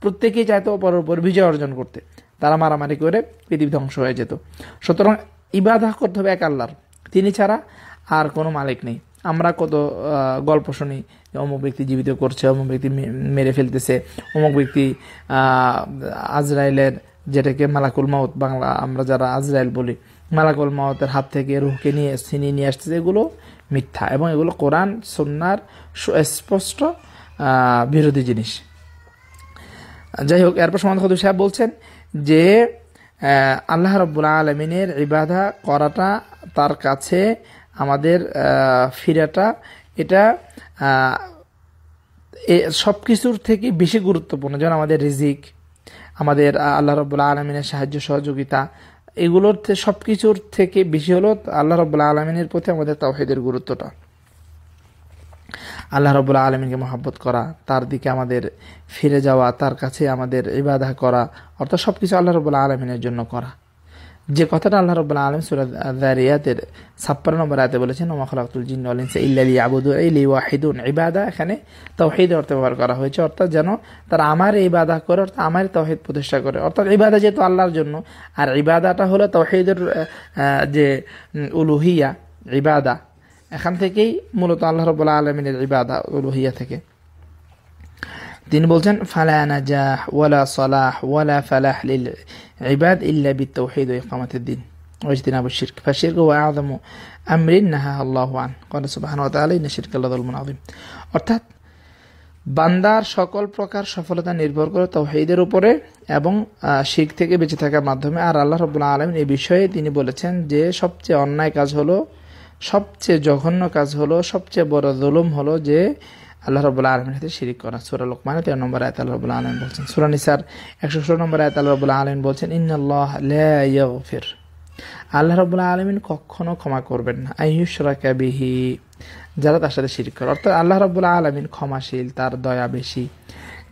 প্রত্যেকেই চাইতো অপরের উপর বিজয় অর্জন করতে। তারা মারামারি করে পৃথিবী ধ্বংস হয়ে যেত। সুতরাং ইবাদা করতে হবে এক আল্লাহর। তিনি ছাড়া আর কোনো মালিক নেই। আমরা কত গল্প শুনি অমুক ব্যক্তি জীবিত করছে, অমুক ব্যক্তি মেরে ফেলতেছে, অমুক ব্যক্তি আজরাইলের যেটাকে মালাকুল মাউত বাংলা আমরা যারা আজরাইল বলি, মালাকুল মাউতের হাত থেকে রুহকে নিয়ে, ছিনিয়ে নিয়ে আসতেছে, এগুলো মিথ্যা এবং এগুলো কোরআন সন্ন্যার সুস্পষ্ট বিরোধী জিনিস। যাই হোক, এরপর সমান খদু সাহেব বলছেন যে আল্লাহ রব্বুল আলমিনের ইবাদা করাটা তার কাছে আমাদের ফিরাটা এটা সব কিছুর থেকে বেশি গুরুত্বপূর্ণ, যেমন আমাদের রিজিক, আমাদের আল্লাহ রব্বুল্লা আলমিনের সাহায্য, সহযোগিতা, এগুলোর সব কিছুর থেকে বেশি হলো আল্লাহ রব্বুল্লা আলমিনের প্রতি আমাদের তাওহিদের গুরুত্বটা। আল্লাহ রবুল্লা আলমিনকে মহাব্বত করা, তার দিকে আমাদের ফিরে যাওয়া, তার কাছে আমাদের ইবাদা করা, অর্থাৎ সব কিছু আল্লাহ রবুল্লা আলমিনের জন্য করা। যে কথাটা আল্লাহ রবুল্লা আলম সুরাদিয়াতের ছাপ্পান্ন নম্বর আয়তে বলেছেন ওমাখলাকুল জিন ইল্লালি আবুদু ইলি ওয়াহিদুন ইবাদা। এখানে তৌহিদ অর্থে ব্যবহার করা হয়েছে, অর্থাৎ যেন তারা আমার ইবাদা করে, অর্থাৎ আমার তৌহিদ প্রতিষ্ঠা করে। অর্থাৎ ইবাদা যেহেতু আল্লাহর জন্য, আর ইবাদাটা হলো তৌহিদের যে উলুহিয়া, ইবাদা। এখান থেকেই মূলত আল্লাহ রবুল্লা আলমিনের ইবাদা উলুহিয়া থেকে। তিনি বলছেন ফালা নাজাহ ওয়ালা সালাহ ওয়ালা ফালাহ লিল ইবাদ ইল্লা বিত্তাউহিদ ওয়া ইকামাতিদ দিন واجتناب الشرك فالشرك هو أعظم أمر نهى الله عنه قال سبحانه وتعالى إن الشرك لظلم عظيم অর্থাৎ বান্দার সকল প্রকার সফলতা নির্ভর করে তৌহিদের উপরে এবং শিখ থেকে বেঁচে থাকার মাধ্যমে আর আল্লাহ রবুল্লা আলমিন এই বিষয়ে তিনি বলেছেন যে সবচেয়ে অন্যায় কাজ হলো সবচেয়ে জঘন্য কাজ হলো সবচেয়ে বড় জুলুম হলো যে আল্লাহ রবুল্লা আলমের সাথে শিরিক করা। সুরা লোকমানে তেরো নম্বর আয়ত আল্লাহ রবুল্লা আলম বলছেন। সুরা নিসার একশো ষোলো নম্বর আয়ত আল্লাহ আলম বলছেন ইন্নআল্লাহ ফির আল্লাহ রবুল্লা আলমিন কখনো ক্ষমা করবেন না। আইয়ুসরা কাবিহি যারা তার সাথে শিরিক করে। অর্থাৎ আল্লাহ রবুল্লা আলমিন ক্ষমাশীল, তার দয়া বেশি।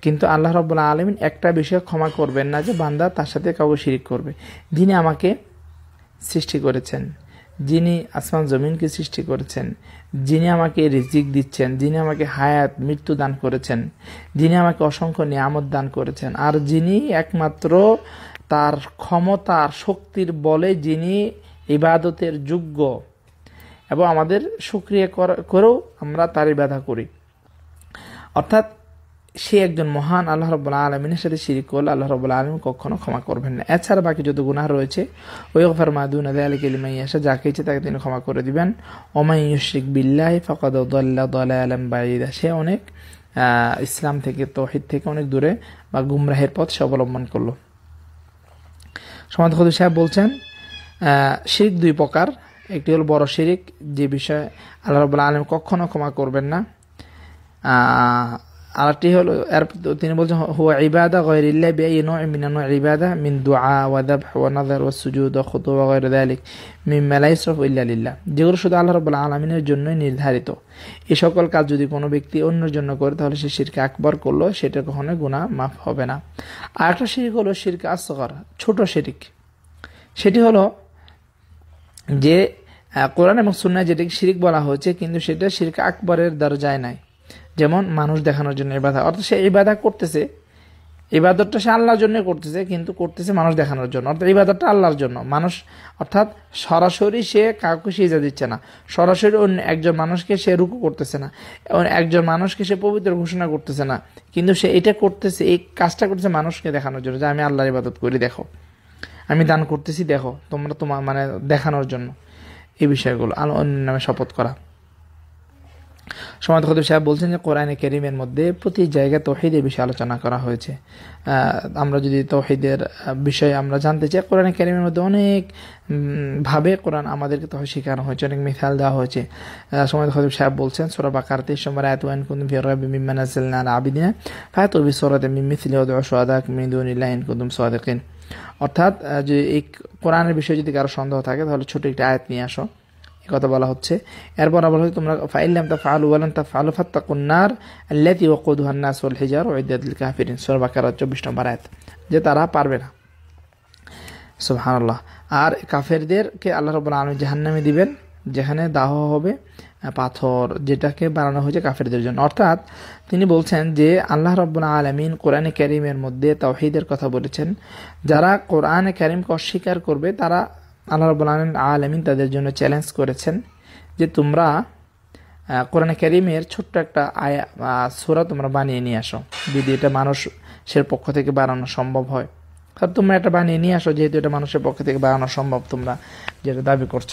কিন্তু আল্লাহ রবুল্লা আলমিন একটা বিষয়ে ক্ষমা করবেন না যে বান্দা তার সাথে কাউকে শিরিক করবে। যিনি আমাকে সৃষ্টি করেছেন। যিনি আসমান জমিনকে সৃষ্টি করেছেন, যিনি আমাকে রিজিক দিচ্ছেন, যিনি আমাকে হায়াত, মৃত্যু দান করেছেন, যিনি আমাকে অসংখ্য নিয়ামত দান করেছেন, আর যিনি একমাত্র তার ক্ষমতার শক্তির বলে যিনি ইবাদতের যোগ্য। এবং আমাদের সুক্রিয়া করেও আমরা তার ইবাদা করি। অর্থাৎ সে একজন মহান আল্লাহ রব্লা আলমিনের সাথে শিরিক করলে আল্লাহ রব্লা আলম কখনো ক্ষমা করবেন না। এছাড়া বাকি যত গুনাহ রয়েছে ওই গফার মাদুন আদে আলী কেলিমাই আসা যাকে ইচ্ছে তাকে তিনি ক্ষমা করে দিবেন। ওমাই ইউশিক বিল্লাহ ফকাদ আলম বাইদা সে অনেক ইসলাম থেকে, তহিদ থেকে অনেক দূরে বা গুমরাহের পথ সে অবলম্বন করল। খদু সাহেব বলছেন শিরিক দুই প্রকার। একটি হল বড় শিরিক, যে বিষয়ে আল্লাহ রবুল্লা আলম কখনো ক্ষমা করবেন না। আরেকটি হলো, এর তিনি বলছেন, হুয়া ইবাদা গয়রিল্লাহ বিআই নয় মিন নয় ইবাদা মিন দুআ ওয়া দাবহ ওয়া নাযার ওয়া সুজুদ ওয়া খুতু ওয়া গায়র যালিক মিন লা ইসরাফু ইল্লা লিল্লাহ। যেগুলো শুধু আল্লাহ রাব্বুল আলামিনের জন্যই নির্ধারিত। এই সকল কাজ যদি কোনো ব্যক্তি অন্যের জন্য করে, তাহলে সে শিরকে আকবর করল সেটা কখনো গুনাহ মাফ হবে না। আরেকটা শিরিক হলো শিরকে আসগর, ছোট শিরিক। সেটি হলো যে কোরআন এবং সুন্নায় যেটাকে শিরিক বলা হয়েছে, কিন্তু সেটা শিরকে আকবরের দরজায় নাই। যেমন মানুষ দেখানোর জন্য ইবাদা অর্থাৎ সে ইবাদা করতেছে ইবাদতটা সে আল্লাহর জন্য করতেছে, কিন্তু করতেছে মানুষ দেখানোর জন্য। অর্থাৎ ইবাদতটা আল্লাহর জন্য। মানুষ, অর্থাৎ সরাসরি সে কাউকে সিজা দিচ্ছে না। সরাসরি অন্য একজন মানুষকে সে রুকু করতেছে না। এবং একজন মানুষকে সে পবিত্র ঘোষণা করতেছে না। কিন্তু সে এটা করতেছে, এই কাজটা করতেছে মানুষকে দেখানোর জন্য যে, আমি আল্লাহর ইবাদত করি, দেখো। আমি দান করতেছি, দেখো। তোমরা তোমার মানে দেখানোর জন্য। এই বিষয়গুলো আলো অন্য নামে শপথ করা। সমাজ খতিব সাহেব বলছেন যে কোরআনে কেরিমের মধ্যে প্রতি জায়গায় তৌহিদের বিষয়ে আলোচনা করা হয়েছে। আমরা যদি তৌহিদের বিষয়ে আমরা জানতে চাই, কোরআনে কেরিমের মধ্যে অনেক ভাবে কোরআন আমাদেরকে তখন শেখানো হয়েছে, অনেক মিথাল দেওয়া হয়েছে। সমাজ খতিব সাহেব বলছেন, সোরা বা কার্তিক সোমবার এত আইন কুন্দুম ফিরাবি মিম্মান আসিলনা আবিদিনা ফায়াত বি সোরাতে মিমিথিলি সোয়াদাক মিদুনিল্লাহ ইন কুন্দুম সোয়াদাকিন অর্থাৎ যে এই কোরআনের বিষয়ে যদি কারও সন্দেহ থাকে, তাহলে ছোট একটা আয়াত নিয়ে আসো। কথা বলা হচ্ছে। এরপর আবার হচ্ছে তোমরা ফাইলাম তা ফালু ওয়ালান তা ফালু ফাত্তা কন্যার আল্লাতি ওয়াল হিজার ও ইদাদুল কাফিরিন। সুর বাকার চব্বিশ নম্বর আয়াত। যে তারা পারবে না। সুবহানাল্লাহ। আর কাফেরদেরকে আল্লাহ রব্বুল আলম জাহান্নামে দিবেন, যেখানে দাহ হবে, পাথর যেটাকে বানানো হয়েছে কাফেরদের জন্য। অর্থাৎ তিনি বলছেন যে আল্লাহ রব্বুল আলমিন কোরআনে ক্যারিমের মধ্যে তাওহিদের কথা বলেছেন। যারা কোরআনে ক্যারিমকে অস্বীকার করবে, তারা আল্লাহ রবুল আলম আলমিন তাদের জন্য চ্যালেঞ্জ করেছেন যে তোমরা কোরআন করিমের ছোট্ট একটা আয়া সুরা তোমরা বানিয়ে নিয়ে আসো। যদি এটা মানুষের পক্ষ থেকে বানানো সম্ভব হয়। তাহলে তোমরা এটা বানিয়ে নিয়ে আসো, যেহেতু এটা মানুষের পক্ষ থেকে বানানো সম্ভব তোমরা যেটা দাবি করছ।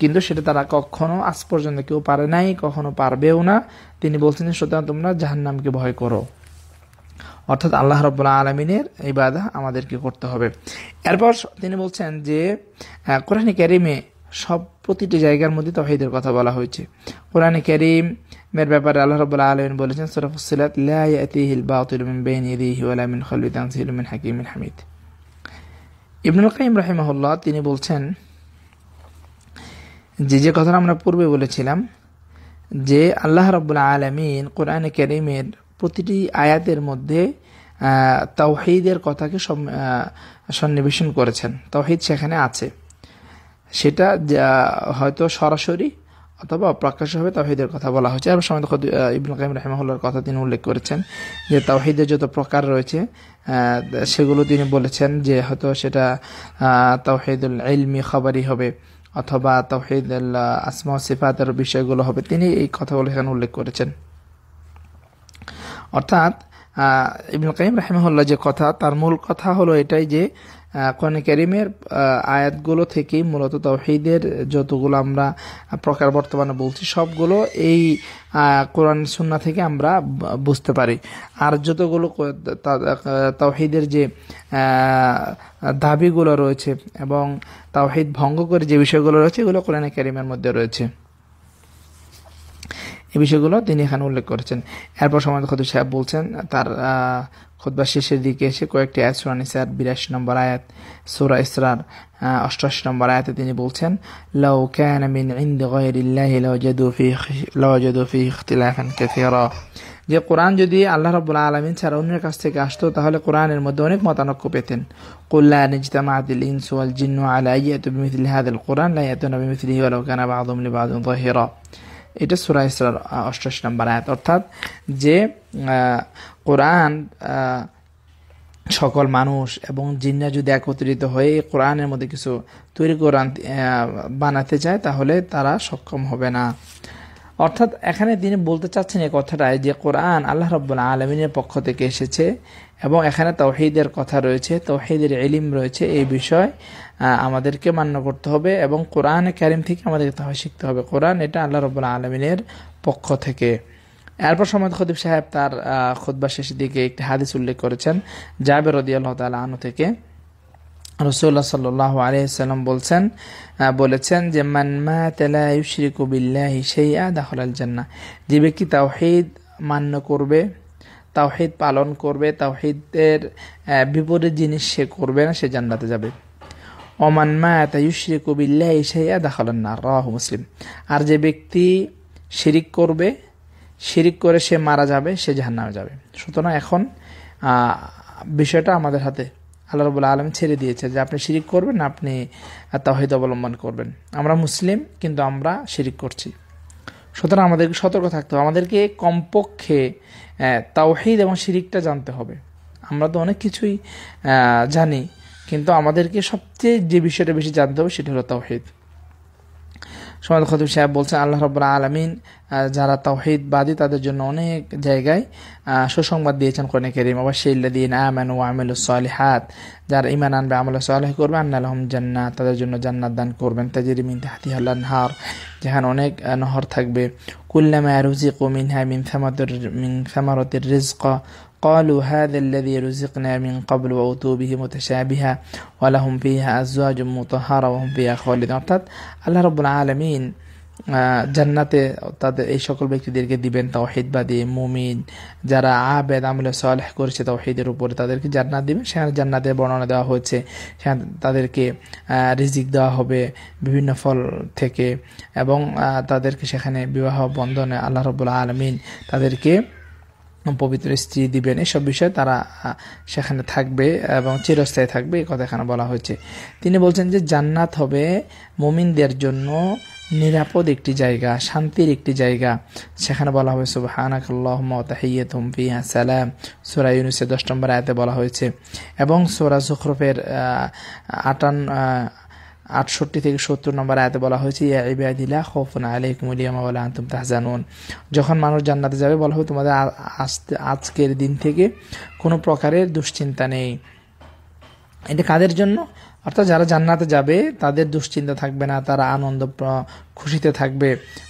কিন্তু সেটা তারা কখনো আজ পর্যন্ত কেউ পারে নাই, কখনো পারবেও না। তিনি বলছেন সুতরাং তোমরা জাহান্নামকে ভয় করো। অর্থাৎ আল্লাহ রব্বুল্লা আলমিনের এই বাধা আমাদেরকে করতে হবে। এরপর তিনি বলছেন যে কোরআন ক্যারিমে সব প্রতিটি জায়গার মধ্যে তহিদের কথা বলা হয়েছে। কোরআন ক্যারিম এর ব্যাপারে আল্লাহ রব্বুল্লাহ আলমিন বলেছেন সরফুসিলাত মিন হাকিমিন হামিদ। ইবনুল কাইম রাহিমাহুল্লাহ তিনি বলছেন যে যে কথাটা আমরা পূর্বে বলেছিলাম যে, আল্লাহ রব্বুল্লা আলমিন কোরআন করিমের প্রতিটি আয়াতের মধ্যে তাওহিদের কথাকে সন্নিবেশন করেছেন। তাওহিদ সেখানে আছে। সেটা হয়তো সরাসরি অথবা অপ্রকাশ্যভাবে তাওহিদের কথা বলা হয়েছে। আর সময় ইবুল কাইম রাহিমাহুল্লার কথা তিনি উল্লেখ করেছেন যে তাওহিদের যত প্রকার রয়েছে সেগুলো তিনি বলেছেন যে হয়তো সেটা তাওহিদুল ইলমি খাবারই হবে অথবা তাওহিদ আসমা সিফাতের বিষয়গুলো হবে। তিনি এই কথাগুলো এখানে উল্লেখ করেছেন। অর্থাৎ ইবনুল কাইম রাহিমহল্লা যে কথা, তার মূল কথা হলো এটাই যে কোরআন করিমের আয়াতগুলো থেকেই মূলত তৌহিদের যতগুলো আমরা প্রকার বর্তমানে বলছি, সবগুলো এই কোরআন সুন্না থেকে আমরা বুঝতে পারি। আর যতগুলো তৌহিদের যে দাবিগুলো রয়েছে এবং তাওহিদ ভঙ্গ করে যে বিষয়গুলো রয়েছে, এগুলো কোরআন করিমের মধ্যে রয়েছে। এই বিষয়গুলো তিনি এখানে উল্লেখ করেছেন। এরপর সময় খতুব সাহেব বলছেন, তার খুদ্া শেষের দিকে এসে কয়েকটি আয়াত সুরা নিসার, বিরাশি নম্বর আয়াত, সুরা ইসরার অষ্টআশি নম্বর আয়াতে তিনি বলছেন, লাউ ক্যান মিন ইন্দ গায়রিল্লাহি লাওয়াজাদু ফি লাওয়াজাদু ফি ইখতিলাফান কাসীরা। যে কোরআন যদি আল্লাহ রব্বুল আলমিন ছাড়া অন্যের কাছ থেকে আসতো, তাহলে কোরআনের মধ্যে অনেক মতানক্য পেতেন। কুল্লা নিজতামাতিল ইনসু ওয়াল জিন্নু আলা ইয়াতু বিমিথলি হাদাল কোরআন, লা ইয়াতুনা বিমিথলিহি ওয়ালাউ কানা বা'দুহুম লিবা'দিন যাহিরা। এটা সুরা ইসরার অষ্টাশি নম্বর আয়াত। অর্থাৎ যে কোরআন সকল মানুষ এবং জিন্না যদি একত্রিত হয়ে কোরআনের মধ্যে কিছু তৈরি কোরআন বানাতে চায়, তাহলে তারা সক্ষম হবে না। অর্থাৎ এখানে তিনি বলতে চাচ্ছেন এই কথাটায় যে, কোরআন আল্লাহ রব্বুল আলমিনের পক্ষ থেকে এসেছে এবং এখানে তৌহিদের কথা রয়েছে, তৌহিদের এলিম রয়েছে এই বিষয়। আমাদেরকে মান্য করতে হবে এবং কোরআন ক্যারিম থেকে আমাদেরকে তাহলে শিখতে হবে। কোরআন এটা আল্লাহ রব্বুল আলমিনের পক্ষ থেকে। এরপর সময় খদিব সাহেব তার খুদ্া শেষের দিকে একটি হাদিস উল্লেখ করেছেন, জাবের রদি আল্লাহ তালা আনু থেকে রসুল্লাহ সাল্লাহ আলিয়াল্লাম বলছেন বলেছেন যে মানমা তেলা ইউশরিকু বিল্লাহি সেইয়া দাখল আল জান্না যে ব্যক্তি তাওহিদ মান্য করবে, তাওহিদ পালন করবে, তাওহিদের বিপরীত জিনিস সে করবে না, সে জান্নাতে যাবে। অমান মায়াতা ইউশরিকু বিল্লাহি সেইয়া দাখল না রাহ মুসলিম। আর যে ব্যক্তি শিরিক করবে, শিরিক করে সে মারা যাবে, সে জাহান্নামে যাবে। সুতরাং এখন বিষয়টা আমাদের হাতে আল্লাহ রবুল্লা আলম ছেড়ে দিয়েছে যে আপনি শিরিক করবেন, আপনি তাহিদ অবলম্বন করবেন। আমরা মুসলিম, কিন্তু আমরা শিরিক করছি। সুতরাং আমাদেরকে সতর্ক থাকতে হবে। আমাদেরকে কমপক্ষে তাওহিদ এবং শিরিকটা জানতে হবে। আমরা তো অনেক কিছুই জানি। আমাদেরকে সবচেয়ে যে বিষয়টা বেশি জানতে হবে সেটা হলো তাওহিদ। সমাদ খতিব সাহেব বলছেন, আল্লাহ রব্বুল্লাহ আলমিন যারা তাওহিদবাদী তাদের জন্য অনেক জায়গায় সুসংবাদ দিয়েছেন কোরআনে কেরিম। অবশ্যইল্লাদিন আমান ও আমেল সালিহাত যারা ইমান আনবে, আমল সালেহ করবে, আন্না আলহম জান্নাত, তাদের জন্য জান্নাত দান করবেন। তাজির মিন তাহাতি হার যেখানে অনেক নহর থাকবে। কুল্লামা রুজিকু মিনহা মিন থামাতুর মিন থামারতির রিজকা قالوا هذا الذي رزقنا من قبل وأتوا به متشابها ولهم فيها أزواج مطهرة وهم فيها خالدون অর্থাৎ আল্লাহ রব্বুল আলমিন জান্নাতে তাদের এই সকল ব্যক্তিদেরকে দিবেন তাওহিদবাদী মুমিন যারা আবেদ আমলে সালেহ করেছে তাওহিদের উপরে তাদেরকে জান্নাত দিবেন সেখানে জান্নাতের বর্ণনা দেওয়া হয়েছে সেখানে তাদেরকে আহ, রিজিক দেওয়া হবে বিভিন্ন ফল থেকে এবং আহ, তাদেরকে সেখানে বিবাহ বন্ধনে আল্লাহ রব্বুল আলমিন তাদেরকে পবিত্র স্ত্রী দিবেন, এসব বিষয়ে তারা সেখানে থাকবে এবং চিরস্থায়ী থাকবে, এই কথা এখানে বলা হয়েছে। তিনি বলছেন যে জান্নাত হবে মুমিনদের জন্য নিরাপদ একটি জায়গা, শান্তির একটি জায়গা। সেখানে বলা হবে ফিহা সালাম। সোরা ইউনূসের 10 নম্বর আয়াতে বলা হয়েছে। এবং সোরা যুখরুফের আটান আটষট্টি থেকে সত্তর নম্বর আয়াতে বলা হয়েছে, ইয়া ইবাদিল্লাহ খৌফুন তাহজানুন। যখন মানুষ জান্নাতে যাবে, বলা হবে, তোমাদের আ- আজ- আজকের দিন থেকে কোনো প্রকারের দুশ্চিন্তা নেই। এটা কাদের জন্য? অর্থাৎ যারা জান্নাতে যাবে, তাদের দুশ্চিন্তা থাকবে না, তারা আনন্দ খুশিতে থাকবে।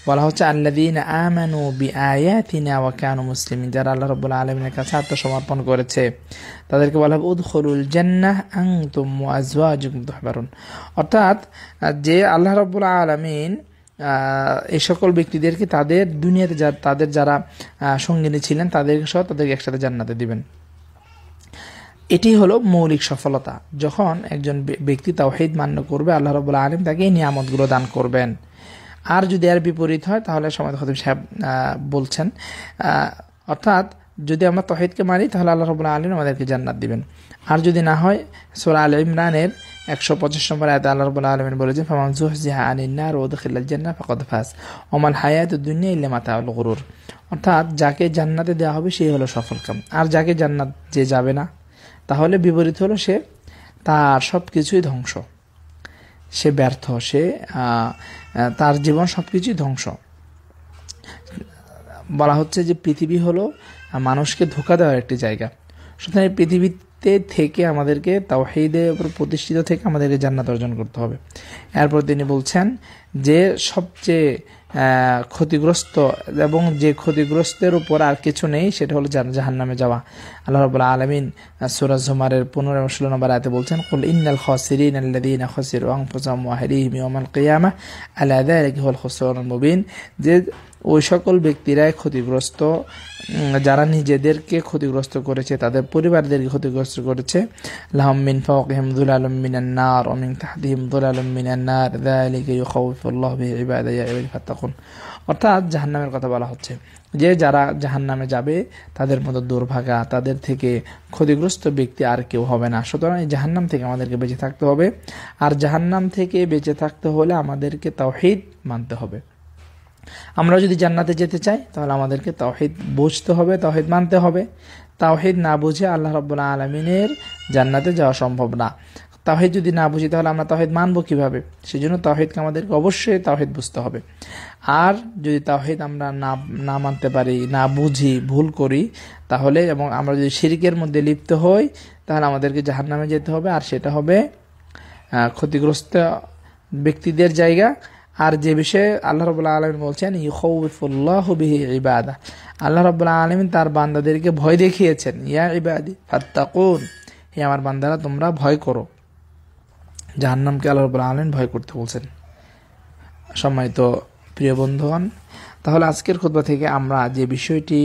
বলা হচ্ছে আল্লাদিন আমানু বি মুসলিমিন। যারা আল্লাহ রাব্বুল আলামিনের কাছে আত্মসমর্পণ করেছে, তাদেরকে বলা হবে, উদখুলুল জান্নাহ আনতুম ওয়া অর্থাৎ, যে আল্লাহ রাব্বুল আলামিন এই সকল ব্যক্তিদেরকে তাদের দুনিয়াতে তাদের যারা সঙ্গিনী ছিলেন, তাদেরকে সহ তাদেরকে একসাথে জান্নাতে দিবেন। এটি হলো মৌলিক সফলতা। যখন একজন ব্য- ব্যক্তি তাওহিদ মান্য করবে, আল্লাহ রবুল্লা আলম তাকে এই নিয়ামতগুলো দান করবেন। আর যদি এর বিপরীত হয়, তাহলে সময় খতিব সাহেব বলছেন অর্থাৎ যদি আমরা তহিদকে মানি, তাহলে আল্লাহ রবুল্লা আলম আমাদেরকে জান্নাত দিবেন। আর যদি না হয়, সোরা আল ইমরানের একশো পঁচিশ নম্বর আয়তে আল্লাহ রবুল্লা আলমিন বলেছেন, ফামান জুহজিহা আনিন্নার ও দখিল্লা জান্না ফকদ ফাস ওমাল হায়াত দুনিয়া ইল্লে মাতা আল গরুর। অর্থাৎ যাকে জান্নাতে দেওয়া হবে, সেই হলো সফল কাম। আর যাকে জান্নাত যে যাবে না তাহলে বিপরীত হলো সে তার সব কিছুই ধ্বংস। সে ব্যর্থ, সে তার জীবন সব কিছুই ধ্বংস। বলা হচ্ছে যে পৃথিবী হলো মানুষকে ধোকা দেওয়ার একটি জায়গা। সুতরাং এই পৃথিবীতে থেকে আমাদেরকে তাওহিদের উপর প্রতিষ্ঠিত থেকে আমাদেরকে জান্নাত অর্জন করতে হবে। এরপর তিনি বলছেন যে সবচেয়ে ক্ষতিগ্রস্ত এবং যে ক্ষতিগ্রস্তের উপর আর কিছু নেই, সেটা হলো জাহান নামে যাওয়া। আল্লাহ রবুল্লা আলমিন সুরাজ জুমারের পনেরো ষোলো নম্বর আয়তে বলছেন, কুল ইন্নাল খসিরিন আল্লাদিন খসির ওয়াং ওয়া ওয়াহরি ইয়াউমাল কিয়ামা আল্লাহ হল খসর মুবিন। যে ওই সকল ব্যক্তিরাই ক্ষতিগ্রস্ত যারা নিজেদেরকে ক্ষতিগ্রস্ত করেছে, তাদের পরিবারদেরকে ক্ষতিগ্রস্ত করেছে। লাহম ফক হেমদুল আলম মিনান নার, ওয়া মিন তাহতিহিম যুলালুম মিনান নার, যালিকা ইউখাউফুল্লাহু বিহি ইবাদা ইয়া ইবাদি ফাত্তাকুন। অর্থাৎ জাহান্নামের কথা বলা হচ্ছে যে যারা জাহান্নামে যাবে, তাদের মতো দুর্ভাগা, তাদের থেকে ক্ষতিগ্রস্ত ব্যক্তি আর কেউ হবে না। সুতরাং এই জাহান্নাম থেকে আমাদেরকে বেঁচে থাকতে হবে। আর জাহান্নাম থেকে বেঁচে থাকতে হলে আমাদেরকে তাওহিদ মানতে হবে। আমরা যদি জান্নাতে যেতে চাই, তাহলে আমাদেরকে তাওহিদ বুঝতে হবে, তাওহিদ মানতে হবে। তাওহিদ না বুঝে আল্লাহ রব্বুল্লাহ আলমিনের জান্নাতে যাওয়া সম্ভব না। তাওহিদ যদি না বুঝি, তাহলে আমরা তাওহিদ মানবো কীভাবে? সেই জন্য তাওহিদকে আমাদেরকে অবশ্যই তাওহিদ বুঝতে হবে। আর যদি তাওহিদ আমরা না না মানতে পারি, না বুঝি, ভুল করি, তাহলে এবং আমরা যদি শিরিকের মধ্যে লিপ্ত হই, তাহলে আমাদেরকে জাহান্নামে যেতে হবে। আর সেটা হবে ক্ষতিগ্রস্ত ব্যক্তিদের জায়গা। আর যে বিষয়ে আল্লাহ রবুল্লাহ আলমিন বলছেন ইউল্লাহ বিহি ইবাদা। আল্লাহ রবুল্লাহ আলমিন তার বান্দাদেরকে ভয় দেখিয়েছেন, ইয়া ইবাদি, ফাত্তাকুন, হে আমার বান্দারা, তোমরা ভয় করো। জাহান্নামকে আল্লাহ রবুল্লাহ আলমিন ভয় করতে বলছেন। সম্মানিত প্রিয় বন্ধুগণ, তাহলে আজকের খুতবা থেকে আমরা যে বিষয়টি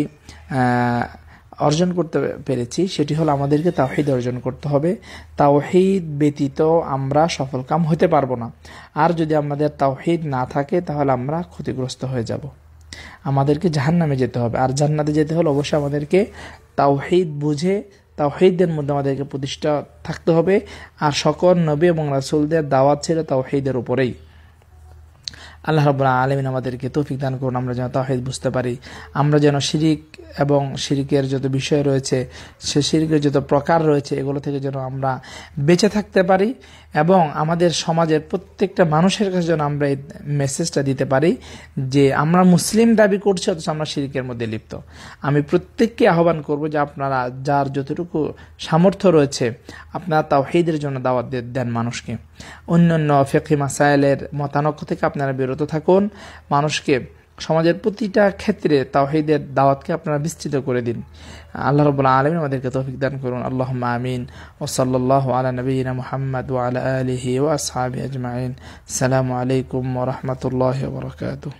অর্জন করতে পেরেছি, সেটি হলো আমাদেরকে তাওহিদ অর্জন করতে হবে। তাওহিদ ব্যতীত আমরা সফলকাম হতে পারব না। আর যদি আমাদের তাওহিদ না থাকে, তাহলে আমরা ক্ষতিগ্রস্ত হয়ে যাব। আমাদেরকে জাহান্নামে যেতে হবে। আর জান্নাতে যেতে হলে অবশ্যই আমাদেরকে তাওহিদ বুঝে, তাওহিদের মধ্যে আমাদেরকে প্রতিষ্ঠা থাকতে হবে। আর সকল নবী এবং রাসুলদের দাওয়াত ছিল তাওহিদের উপরেই। আল্লাহ রবুল্লা আলমিন আমাদেরকে তৌফিক দান করুন, আমরা যেন তাহিদ বুঝতে পারি। আমরা যেন শিরিক এবং শিরিকের যত বিষয় রয়েছে, সে শিরিকের যত প্রকার রয়েছে, এগুলো থেকে যেন আমরা বেঁচে থাকতে পারি। এবং আমাদের সমাজের প্রত্যেকটা মানুষের কাছে যেন আমরা এই মেসেজটা দিতে পারি যে আমরা মুসলিম দাবি করছি, অথচ আমরা শিরিকের মধ্যে লিপ্ত। আমি প্রত্যেককে আহ্বান করব যে আপনারা যার যতটুকু সামর্থ্য রয়েছে, আপনারা তাও তাওহিদের জন্য দাওয়াত দেন মানুষকে। অন্যান্য ফেকি মাসাইলের মতানক্য থেকে আপনারা বিরত থাকুন। মানুষকে সমাজের প্রতিটা ক্ষেত্রে তাওহিদের দাওয়াতকে আপনারা বিস্তৃত করে দিন। আল্লাহ রবুল্লা আলমিন আমাদেরকে তৌফিক দান করুন। আল্লাহ আমিন। ও সাল্লাহ আলা নবীনা মোহাম্মদ ও আলা আলহি ও আসহাবি আজমাইন। সালামু আলাইকুম ওরহমতুল্লাহ বরকাতুহ।